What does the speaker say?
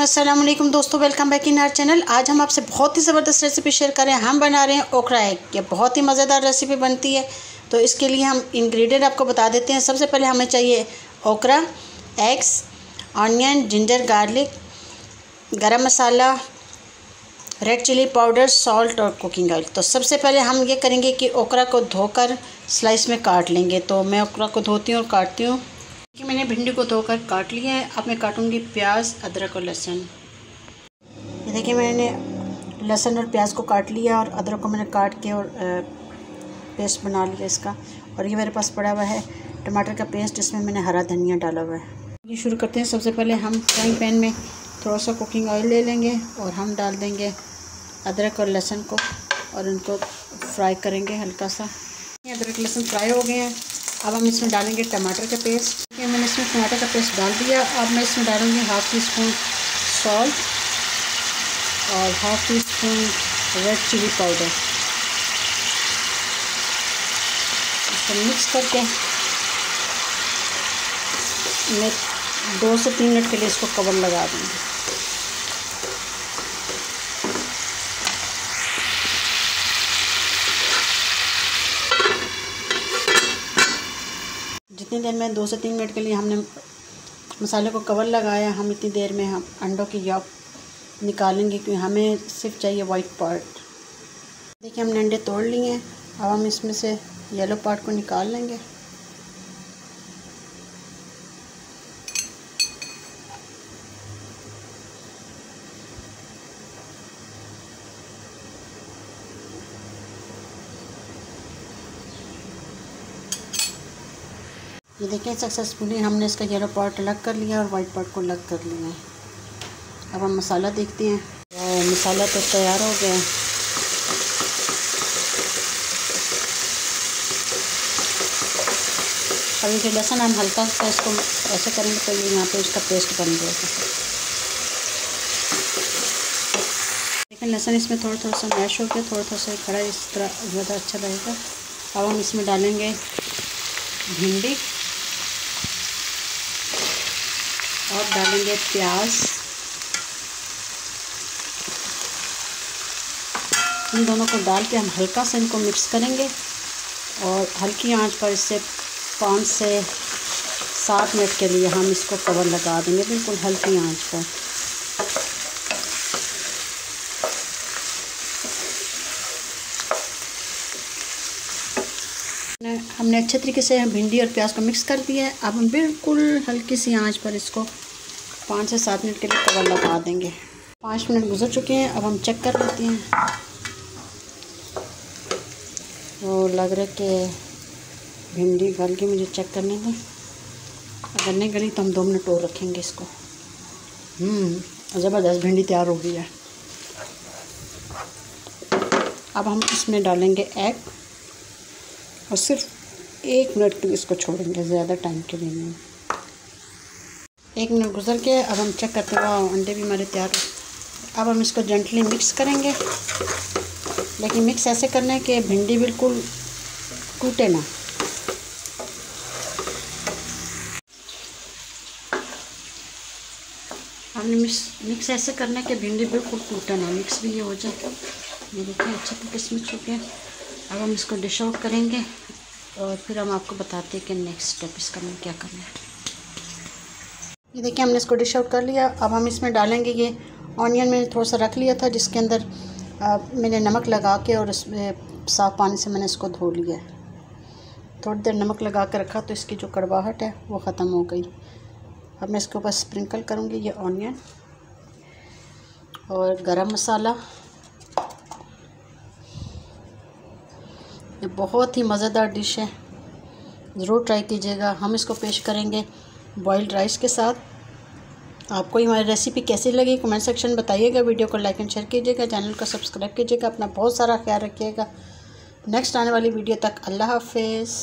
अस्सलाम वालेकुम दोस्तों, welcome back in our channel. आज हम आपसे बहुत ही ज़बरदस्त रेसिपी शेयर कर। रहे हैं हम बना रहे हैं ओखरा एग ये बहुत ही मज़ेदार रेसिपी बनती है। तो इसके लिए हम इंग्रेडिएंट आपको बता देते हैं। सबसे पहले हमें चाहिए ओकरा eggs onion ginger garlic garam masala red chilli powder salt और कुकिंग ऑयल तो सबसे पहले हम ये करेंगे कि ओकरा को धोकर स्लाइस में काट लेंगे। तो मैं ओकरा को धोती हूँ और काटती हूँ। भिंडी को धोकर काट लिया है। अब मैं काटूँगी प्याज, अदरक और लहसुन। ये देखिए, मैंने लहसुन और प्याज को काट लिया और अदरक को मैंने काट के और पेस्ट बना लिया इसका। और ये मेरे पास पड़ा हुआ है टमाटर का पेस्ट इसमें मैंने हरा धनिया डाला हुआ है। ये शुरू करते हैं। सबसे पहले हम फ्राइंग पैन में थोड़ा सा कुकिंग ऑयल ले लेंगे और हम डाल देंगे अदरक और लहसुन को और उनको फ्राई करेंगे हल्का सा। अदरक, लहसुन फ्राई हो गए हैं। अब हम इसमें डालेंगे टमाटर का पेस्ट। का पेस्ट डाल दिया। अब मैं इसमें डालूँगी हाफ़ टी स्पून सॉल्ट और half teaspoon red chilli powder इसको मिक्स करके मैं दो से तीन मिनट के लिए इसको कवर लगा दूँगी। जितनी देर में दो से तीन मिनट के लिए हमने मसाले को कवर लगाया, हम इतनी देर में हम अंडों की यॉक निकालेंगे क्योंकि हमें सिर्फ़ चाहिए वाइट पार्ट देखिए, हमने अंडे तोड़ लिए हैं। अब हम इसमें से येलो पार्ट को निकाल लेंगे। ये देखें सक्सेसफुली हमने इसका येलो पार्ट अलग कर लिया और वाइट पार्ट को अलग कर लिया है। अब हम मसाला देखते हैं। और मसाला तो तैयार हो गया अब ये लहसुन हम हल्का सा इसको ऐसे करेंगे तो ये यहाँ पे इसका पेस्ट बन जाएगा। लेकिन लहसुन इसमें थोड़ा थोड़ा सा मैश हो गया थोड़ा थोड़ा सा खड़ा इस तरह ज़्यादा अच्छा रहेगा अब हम इसमें डालेंगे भिंडी। और डालेंगे प्याज। इन दोनों को डाल के हम हल्का सा इनको मिक्स करेंगे और हल्की आँच पर इससे पाँच से सात मिनट के लिए हम इसको कवर लगा देंगे, बिल्कुल हल्की आँच पर। हमने अच्छे तरीके से भिंडी और प्याज को मिक्स कर दिया है। अब हम बिल्कुल हल्की सी आँच पर इसको पाँच से सात मिनट के लिए कवर लगा देंगे। पाँच मिनट गुजर चुके हैं अब हम चेक कर लेते हैं। तो लग रहा है कि भिंडी गल के मुझे चेक करने दें। अगर नहीं गली तो हम दो मिनट और रखेंगे इसको। हम्म, ज़बरदस्त भिंडी तैयार हो गई है। अब हम इसमें डालेंगे एग और सिर्फ़ एक मिनट इसको छोड़ेंगे? ज़्यादा टाइम के लिए नहीं। एक मिनट गुजर के अब हम चेक करते हैं। अंडे भी हमारे तैयार अब हम इसको जेंटली मिक्स करेंगे। लेकिन मिक्स ऐसे करना है कि भिंडी बिल्कुल टूटे ना। हमने मिक्स मिक्स ऐसे करना है कि भिंडी बिल्कुल टूटे ना। मिक्स भी ये हो जाए। ये देखिए, अच्छे तरीके से मिक्स हो गया। अब हम इसको डिश आउट करेंगे। और फिर हम आपको बताते हैं कि नेक्स्ट स्टेप इसका हमें क्या करना है। ये देखिए, हमने इसको डिश आउट कर लिया। अब हम इसमें डालेंगे ये ऑनियन मैंने थोड़ा सा रख लिया था, जिसके अंदर मैंने नमक लगा के और इसमें साफ़ पानी से मैंने इसको धो लिया थोड़ी देर नमक लगा के रखा तो इसकी जो कड़वाहट है, वो ख़त्म हो गई। अब मैं इसके ऊपर स्प्रिंकल करूँगी ये ऑनियन और गरम मसाला। ये बहुत ही मज़ेदार डिश है। ज़रूर ट्राई कीजिएगा। हम इसको पेश करेंगे बॉइल्ड राइस के साथ। आपको हमारी रेसिपी कैसी लगी कमेंट सेक्शन बताइएगा। वीडियो को लाइक एंड शेयर कीजिएगा। चैनल को सब्सक्राइब कीजिएगा। अपना बहुत सारा ख्याल रखिएगा। नेक्स्ट आने वाली वीडियो तक अल्लाह हाफिज़।